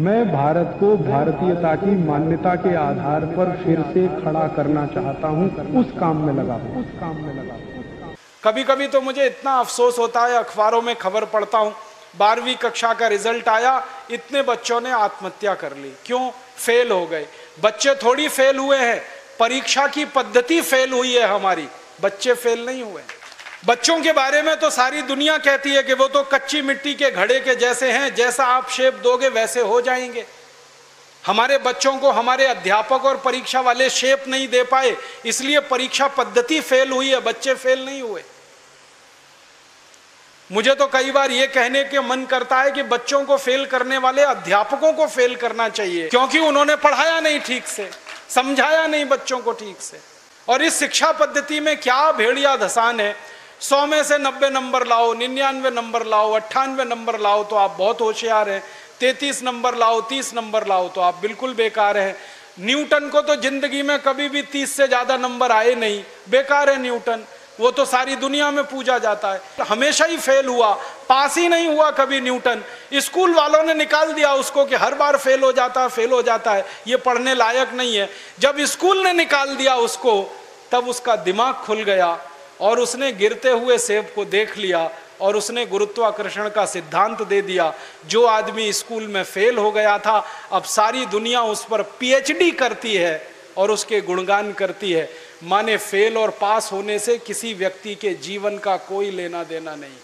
मैं भारत को भारतीयता की मान्यता के आधार पर फिर से खड़ा करना चाहता हूँ। उस काम में लगा उस काम में लगा कभी कभी तो मुझे इतना अफसोस होता है, अखबारों में खबर पढ़ता हूँ। बारहवीं कक्षा का रिज़ल्ट आया, इतने बच्चों ने आत्महत्या कर ली। क्यों? फेल हो गए। बच्चे थोड़ी फेल हुए हैं। परीक्षा की पद्धति फेल हुई है हमारी। बच्चे फेल नहीं हुए। बच्चों के बारे में तो सारी दुनिया कहती है कि वो तो कच्ची मिट्टी के घड़े के जैसे हैं, जैसा आप शेप दोगे वैसे हो जाएँगे। हमारे बच्चों को हमारे अध्यापक और परीक्षा वाले शेप नहीं दे पाए, इसलिए परीक्षा पद्धति फेल हुई है, बच्चे फेल नहीं हुए। मुझे तो कई बार ये कहने के मन करता है कि बच्चों को फेल करने वाले अध्यापकों को फेल करना चाहिए, क्योंकि उन्होंने पढ़ाया नहीं ठीक से, समझाया नहीं बच्चों को ठीक से। और इस शिक्षा पद्धति में क्या भेड़िया धसान है सौ में से नब्बे नंबर लाओ, निन्यानवे नंबर लाओ, अट्ठानवे नंबर लाओ तो आप बहुत होशियार हैं। तैतीस नंबर लाओ, तीस नंबर लाओ तो आप बिल्कुल बेकार हैं। न्यूटन को तो ज़िंदगी में कभी भी तीस से ज़्यादा नंबर आए नहीं। बेकार है न्यूटन। वो तो सारी दुनिया में पूजा जाता है। हमेशा ही फेल हुआ। पास ही नहीं हुआ कभी न्यूटन। स्कूल वालों ने निकाल दिया उसको कि हर बार फेल हो जाता है फेल हो जाता है। ये पढ़ने लायक नहीं है। जब स्कूल ने निकाल दिया उसको, तब उसका दिमाग खुल गया। और उसने गिरते हुए सेब को देख लिया और उसने गुरुत्वाकर्षण का सिद्धांत दे दिया। जो आदमी स्कूल में फेल हो गया था, अब सारी दुनिया उस पर पीएचडी करती है और उसके गुणगान करती है। माने फेल और पास होने से किसी व्यक्ति के जीवन का कोई लेना देना नहीं।